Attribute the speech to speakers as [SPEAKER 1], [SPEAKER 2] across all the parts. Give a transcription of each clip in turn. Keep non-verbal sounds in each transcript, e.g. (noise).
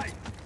[SPEAKER 1] We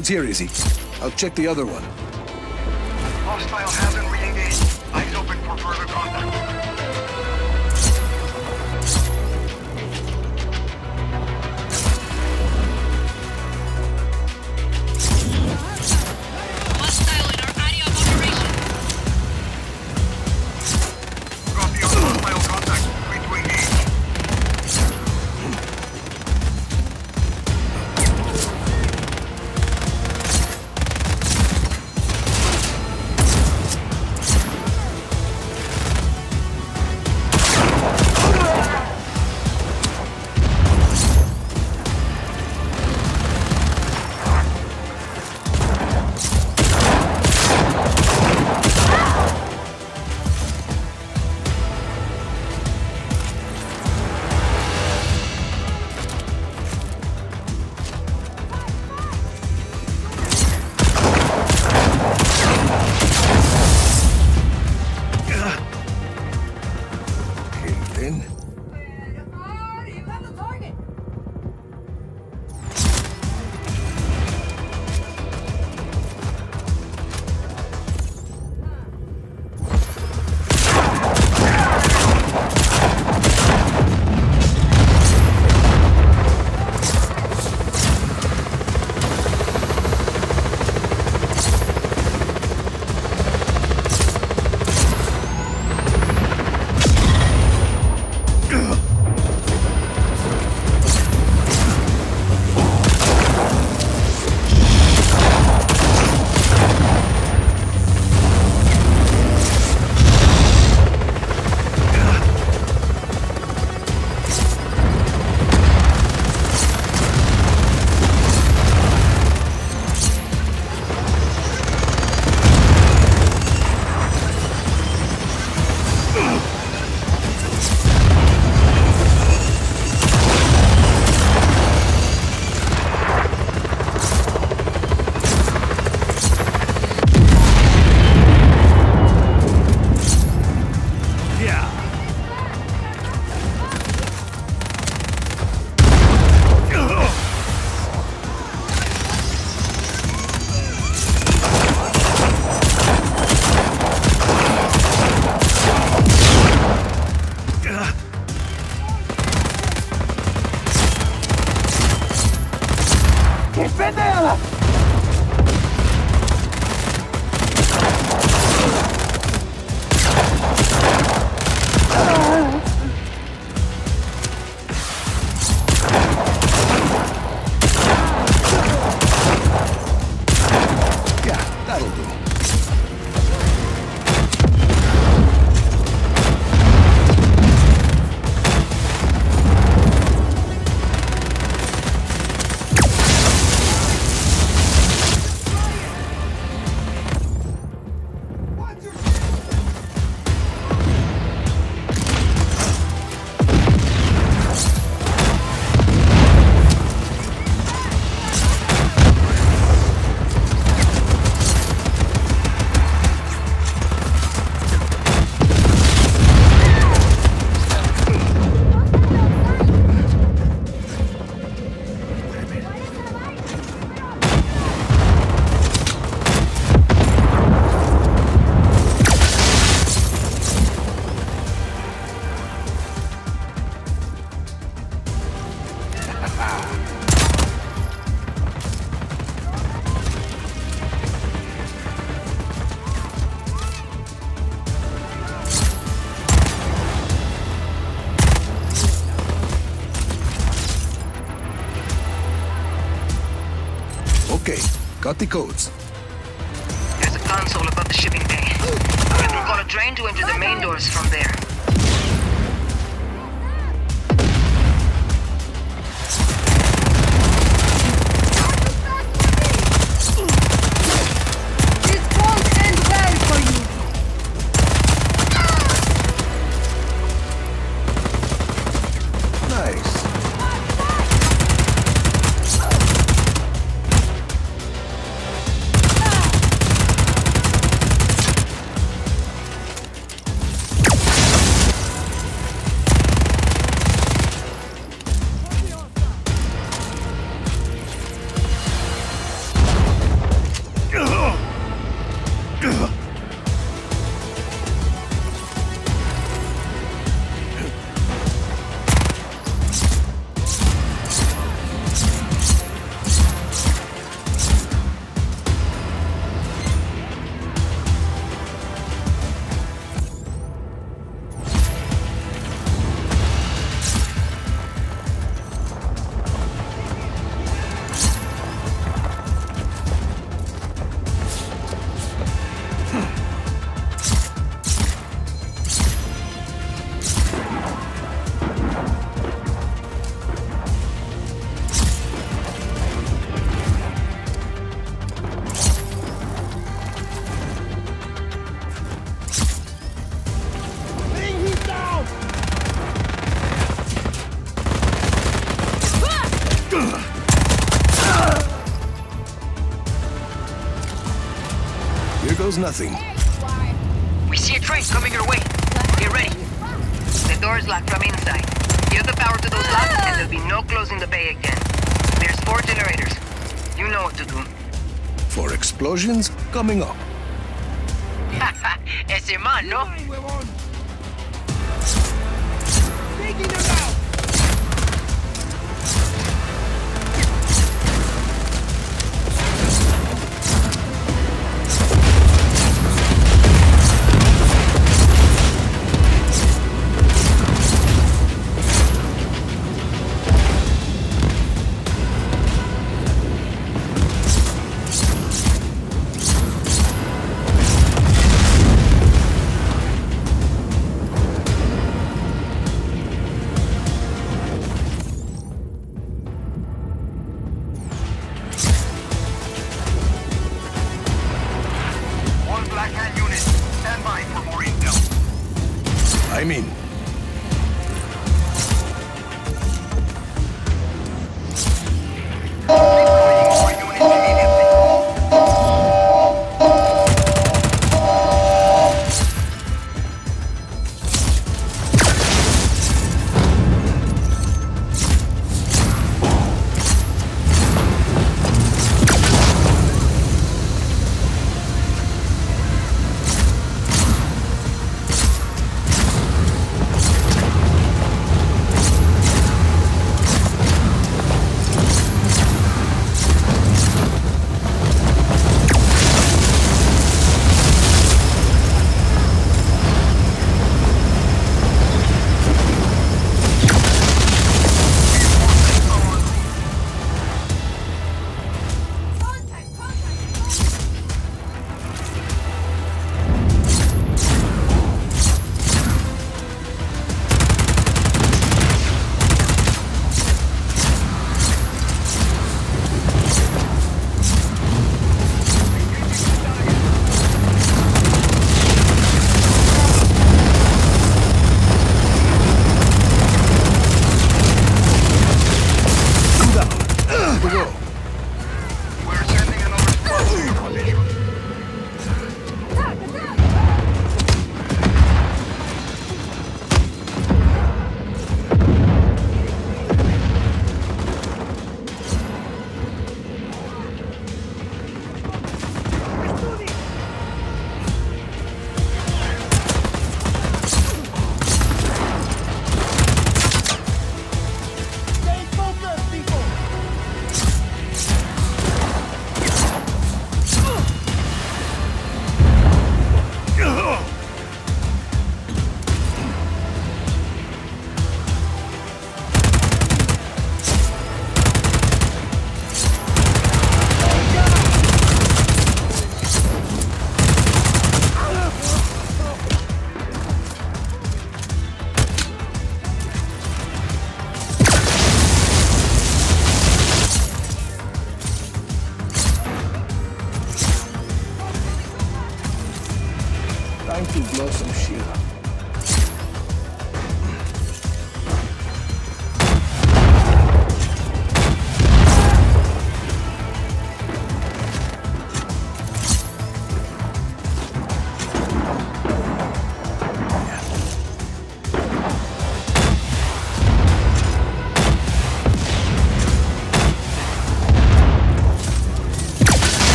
[SPEAKER 2] codes here, Izzy. I'll check the other one.
[SPEAKER 3] Hostile
[SPEAKER 4] the
[SPEAKER 2] codes.
[SPEAKER 1] There's a console above the shipping bay. Can call a drain to enter the main doors from there.
[SPEAKER 2] Shows nothing.
[SPEAKER 1] We see a train coming your way. Get ready. The door's locked from inside. Give the power to those locks and there'll be no closing the bay again. There's four generators. You know what to do.
[SPEAKER 2] For explosions coming up. (laughs)
[SPEAKER 1] Ese man, no?
[SPEAKER 2] is I'm in.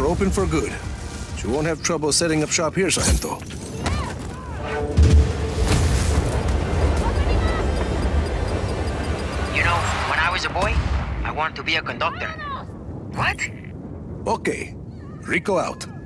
[SPEAKER 2] Are open for good. But you won't have trouble setting up shop here, Sargento.
[SPEAKER 1] You know, when I was a boy, I wanted to be a conductor. What?
[SPEAKER 2] Okay. Rico out.
[SPEAKER 3] There you are.